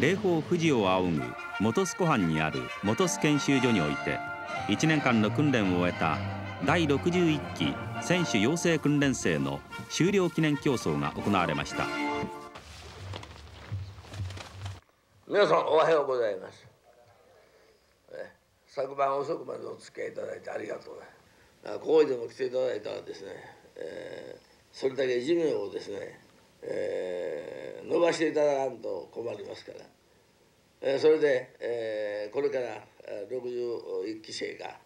霊峰富士を仰ぐ本栖湖畔にある本栖研修所において1年間の訓練を終えた第61期選手養成訓練生の終了記念競争が行われました。皆さんおはようございます。昨晩遅くまでお付き合いいただいてありがとうここでも来ていただいたらですね、えー、それだけ寿命をですね、えー、伸ばしていただかんと困りますから、えー、それで、えー、これから61期生が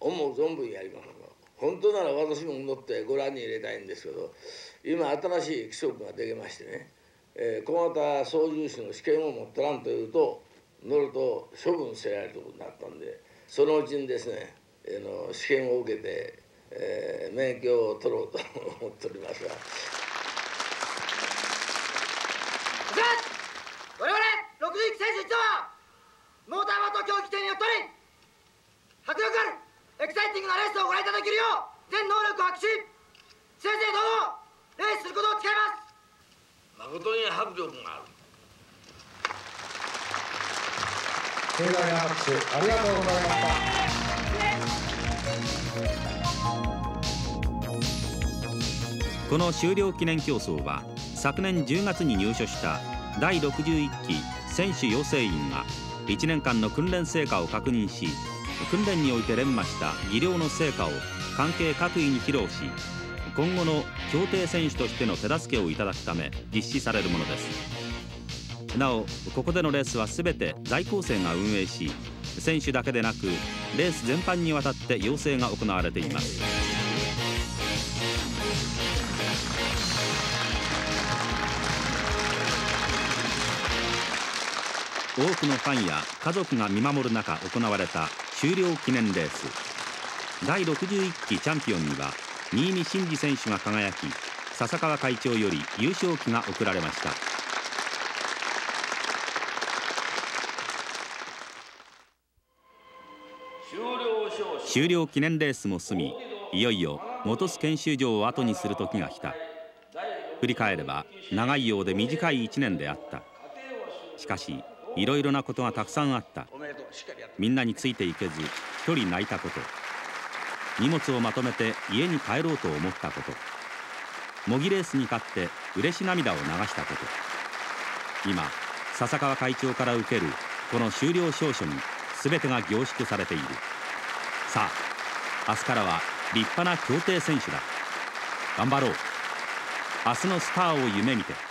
思う存分やります本当なら私も乗ってご覧に入れたいんですけど今新しい規則ができましてね、えー、小型操縦士の試験を持っとらんというと乗ると処分せられることになったんでそのうちにですね、えー、の試験を受けて、えー、免許を取ろうと思っておりますが。我々60期選手一同はモーターバト競技店によっ迫力あるエキサイティングなレースをご覧いただけるよ。う全能力を発揮し正々堂々レースすることを誓います。誠に迫力がある。盛大な拍手ありがとうございましたこの終了記念競争は昨年10月に入所した第61期選手養成員が1年間の訓練成果を確認し訓練において練磨した技量の成果を関係各位に披露し今後の協定選手としての手助けをいただくため実施されるものです。なおここでのレースは全て在校生が運営し選手だけでなくレース全般にわたって要請が行われています。多くのファンや家族が見守る中行われた終了記念レース。第61期チャンピオンには新見真司選手が輝き笹川会長より優勝旗が贈られました。終了記念レースも済みいよいよ本栖研修所を後にする時が来た。振り返れば長いようで短い1年であった。しかしいろいろなことがたくさんあった。みんなについていけず一人泣いたこと。荷物をまとめて家に帰ろうと思ったこと。模擬レースに勝って嬉し涙を流したこと。今笹川会長から受けるこの終了証書に全てが凝縮されている。さあ明日からは立派な競艇選手だ。頑張ろう。明日のスターを夢見て。